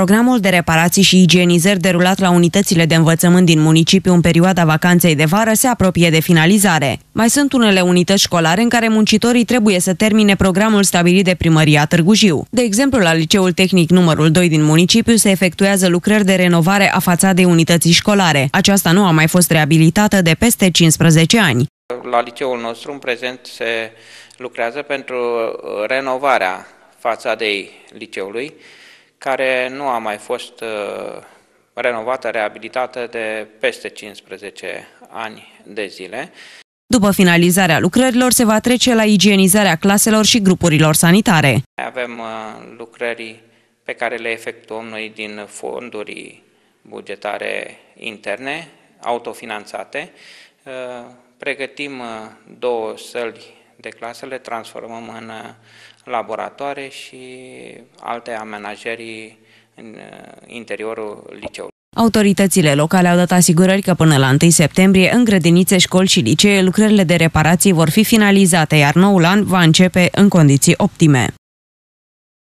Programul de reparații și igienizări derulat la unitățile de învățământ din municipiu în perioada vacanței de vară se apropie de finalizare. Mai sunt unele unități școlare în care muncitorii trebuie să termine programul stabilit de primăria Târgu Jiu. De exemplu, la Liceul Tehnic numărul 2 din municipiu se efectuează lucrări de renovare a fațadei unității școlare. Aceasta nu a mai fost reabilitată de peste 15 ani. La liceul nostru în prezent se lucrează pentru renovarea fațadei liceului, care nu a mai fost uh, renovată, reabilitată de peste 15 ani de zile. După finalizarea lucrărilor, se va trece la igienizarea claselor și grupurilor sanitare. Avem uh, lucrări pe care le efectuăm noi din fonduri bugetare interne, autofinanțate. Uh, pregătim două săli de clasă, le transformăm în laboratoare și alte amenajări în uh, interiorul liceului. Autoritățile locale au dat asigurări că până la 1 septembrie, în grădinițe, școli și licee, lucrările de reparații vor fi finalizate, iar noul an va începe în condiții optime.